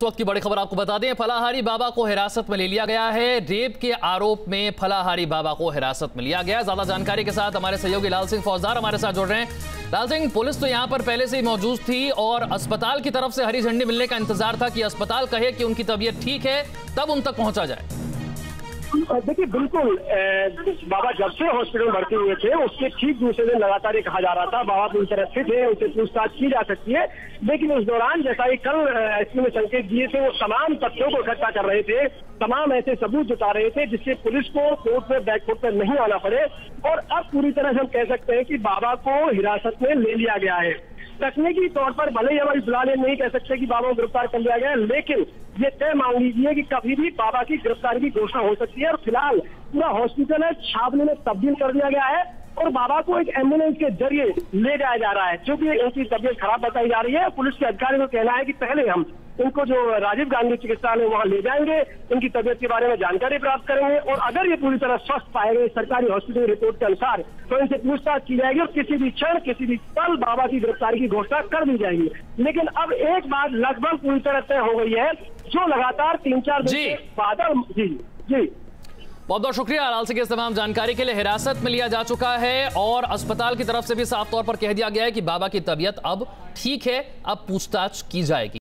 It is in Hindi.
वक्त की बड़ी खबर आपको बता दें, फलाहारी बाबा को हिरासत में ले लिया गया है। रेप के आरोप में फलाहारी बाबा को हिरासत में लिया गया। ज़्यादा जानकारी के साथ हमारे सहयोगी लाल सिंह फौजदार हमारे साथ जुड़ रहे हैं। लाल सिंह, पुलिस तो यहाँ पर पहले से ही मौजूद थी और अस्पताल की तरफ़ से हरी झंडी मिलने का इंतज़ार था कि अस्पताल कहे कि उनकी तबीयत ठीक है, तब उन तक पहुँचा जाए। देखिए, बिल्कुल बाबा जब से हॉस्पिटल भर्ती हुए थे, उसके ठीक दूसरे दिन लगातार ये कहा जा रहा था, बाबा फिट है, उनसे पूछताछ की जा सकती है। लेकिन उस दौरान जैसा ही कल एसपी ने संकेत दिए थे, वो तमाम तथ्यों को इकट्ठा कर रहे थे, तमाम ऐसे सबूत जुटा रहे थे, जिससे पुलिस को कोर्ट में बैकफुट पर नहीं आना पड़े। और अब पूरी तरह से हम कह सकते हैं कि बाबा को हिरासत में ले लिया गया है। तकनीकी तौर पर भले ही हमारी फ़िलहाल नहीं कह सकते कि बाबा को गिरफ़्तार कर लिया गया लेकिन ये तय मान लीजिए कि कभी भी बाबा की गिरफ्तारी की घोषणा हो सकती है और फ़िलहाल पूरा हॉस्पिटल है, छावनी में तब्दील कर दिया गया है और बाबा को एक एंबुलेंस के ज़रिए ले जाया जा रहा है क्योंकि उनकी तबियत खराब बताई जा रही है। पुलिस के अधिकारी को कहना है कि पहले हम इनको जो राजीव गांधी चिकित्सालय वहाँ ले जाएँगे इनकी तबियत के बारे में जानकारी प्राप्त करेंगे और अगर ये पूरी तरह स्वस्थ पाए गए सरकारी हॉस्पिटल रिपोर्ट के अनुसार तो इनसे पूछताछ की जाएगी और किसी भी क्षण, किसी भी पल बाबा की गिरफ्तारी की घोषणा कर दी जाएगी। लेकिन अब एक बात लगभग पूरी तरह तय हो गई है जो लगातार तीन चार दिन बादल जी जी। बहुत बहुत शुक्रिया लाल सिंह इस तमाम जानकारी के लिए हिरासत में लिया जा चुका है और अस्पताल की तरफ़ से भी साफ़ तौर पर कह दिया गया है कि बाबा की तबीयत अब ठीक है अब पूछताछ की जाएगी।